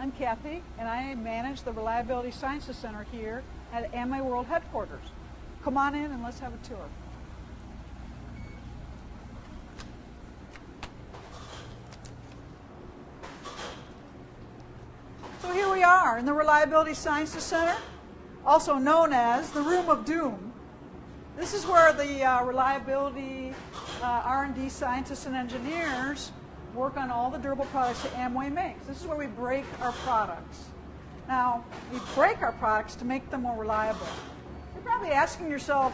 I'm Kathy, and I manage the Reliability Sciences Center here at Amway World Headquarters. Come on in and let's have a tour. So here we are in the Reliability Sciences Center, also known as the Room of Doom. This is where the uh, reliability uh, R&D scientists and engineers work on all the durable products that Amway makes. This is where we break our products. Now, we break our products to make them more reliable. You're probably asking yourself,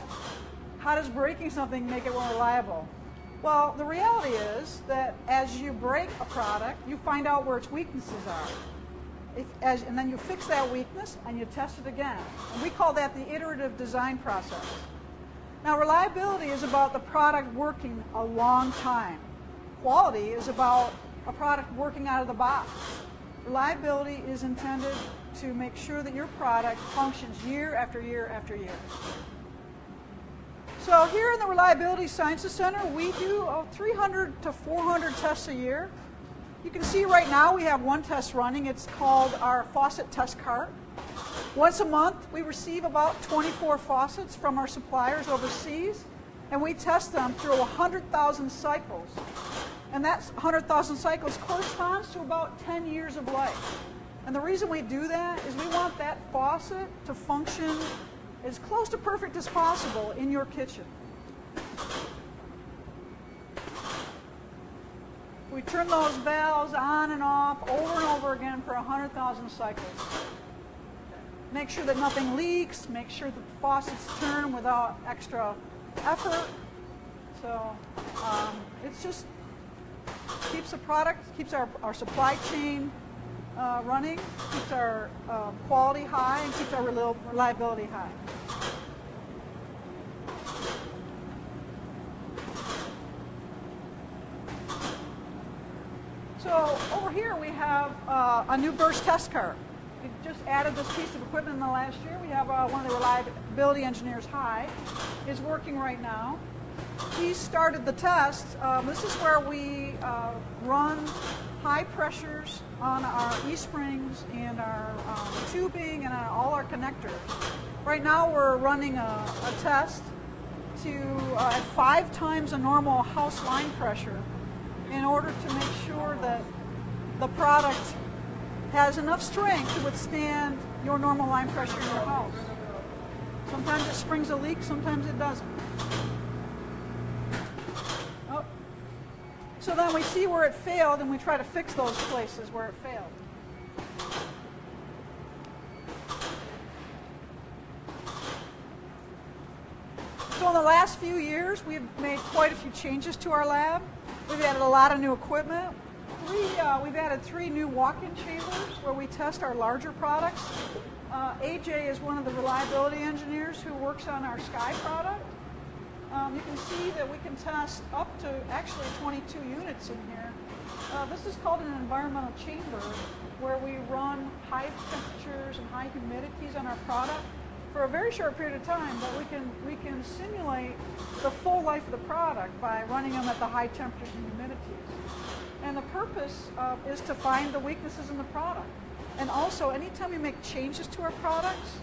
how does breaking something make it more reliable? Well, the reality is that as you break a product, you find out where its weaknesses are. If, as, and then you fix that weakness and you test it again. And we call that the iterative design process. Now, reliability is about the product working a long time. Quality is about a product working out of the box. Reliability is intended to make sure that your product functions year after year after year. So here in the Reliability Sciences Center, we do uh, 300 to 400 tests a year. You can see right now we have one test running. It's called our faucet test cart. Once a month, we receive about 24 faucets from our suppliers overseas, and we test them through 100,000 cycles. And that 100,000 cycles corresponds to about 10 years of life. And the reason we do that is we want that faucet to function as close to perfect as possible in your kitchen. We turn those valves on and off over and over again for 100,000 cycles. Make sure that nothing leaks, make sure that the faucets turn without extra effort. So um, it's just keeps the product, keeps our, our supply chain uh, running, keeps our uh, quality high, and keeps our reliability high. So over here we have uh, a new burst test car. We just added this piece of equipment in the last year. We have uh, one of the reliability engineers, High, is working right now. He started the test. Um, this is where we uh, run high pressures on our E-springs and our um, tubing and all our connectors. Right now we're running a, a test to uh, five times a normal house line pressure in order to make sure that the product has enough strength to withstand your normal line pressure in your house. Sometimes it springs a leak, sometimes it doesn't. So then we see where it failed and we try to fix those places where it failed. So in the last few years, we've made quite a few changes to our lab. We've added a lot of new equipment. We, uh, we've added three new walk-in chambers where we test our larger products. Uh, AJ is one of the reliability engineers who works on our Sky product. Um, you can see that we can test up to actually 22 units in here. Uh, this is called an environmental chamber where we run high temperatures and high humidities on our product for a very short period of time, but we can, we can simulate the full life of the product by running them at the high temperatures and humidities. And the purpose uh, is to find the weaknesses in the product. And also, anytime we make changes to our products,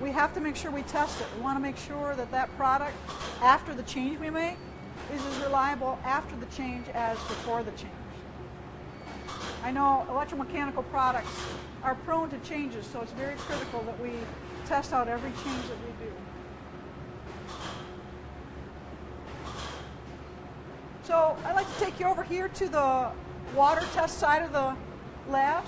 we have to make sure we test it. We want to make sure that that product, after the change we make, is as reliable after the change as before the change. I know electromechanical products are prone to changes, so it's very critical that we test out every change that we do. So I'd like to take you over here to the water test side of the lab.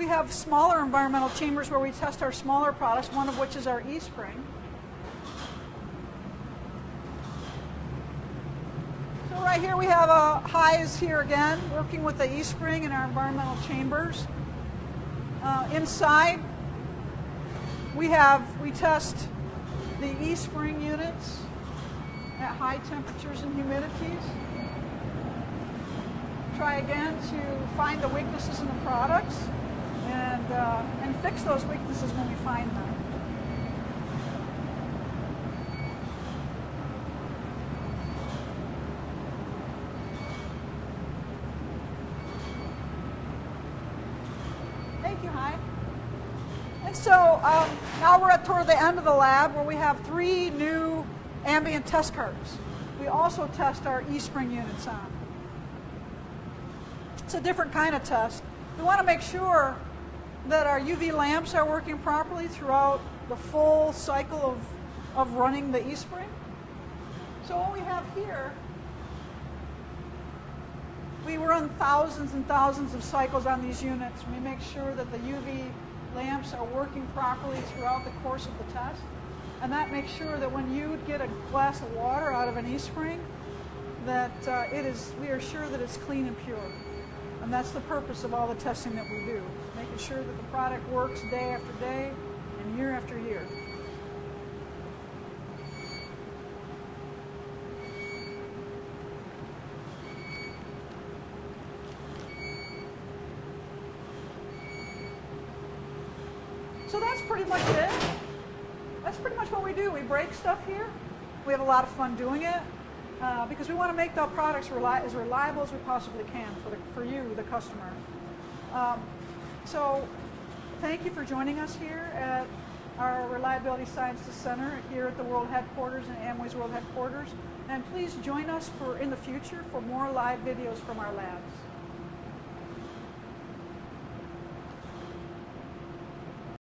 We have smaller environmental chambers where we test our smaller products, one of which is our E-spring. So right here we have a Highs here again, working with the E-spring in our environmental chambers. Uh, inside, we have, we test the E-spring units at high temperatures and humidities. Try again to find the weaknesses in the products and, uh, and fix those weaknesses when we find them. Thank you, Hi. And so um, now we're at toward the end of the lab where we have three new ambient test carts. We also test our eSpring units on. It's a different kind of test. We want to make sure that our UV lamps are working properly throughout the full cycle of, of running the e-spring. So what we have here, we run thousands and thousands of cycles on these units. We make sure that the UV lamps are working properly throughout the course of the test. And that makes sure that when you get a glass of water out of an e-spring, that uh, it is, we are sure that it's clean and pure. And that's the purpose of all the testing that we do, making sure that the product works day after day and year after year. So that's pretty much it. That's pretty much what we do. We break stuff here. We have a lot of fun doing it uh, because we want to make the products reli- as reliable as we possibly can for, the, for you, the customer. Um, so thank you for joining us here at our Reliability Sciences Center here at the World Headquarters and Amway's World Headquarters. And please join us for in the future for more live videos from our labs.